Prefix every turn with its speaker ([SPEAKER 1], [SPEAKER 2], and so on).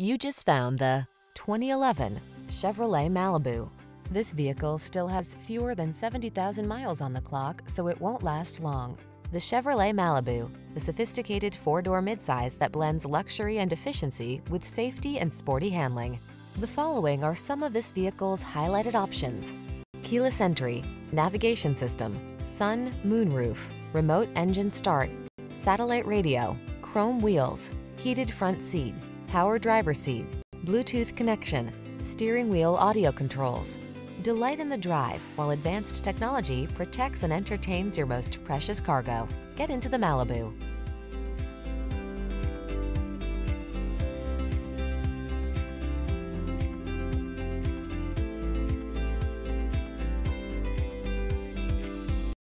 [SPEAKER 1] You just found the 2011 Chevrolet Malibu. This vehicle still has fewer than 70,000 miles on the clock, so it won't last long. The Chevrolet Malibu, the sophisticated four-door midsize that blends luxury and efficiency with safety and sporty handling. The following are some of this vehicle's highlighted options. Keyless entry, navigation system, sun, moonroof, remote engine start, satellite radio, chrome wheels, heated front seat, power driver seat, Bluetooth connection, steering wheel audio controls. Delight in the drive while advanced technology protects and entertains your most precious cargo. Get into the Malibu.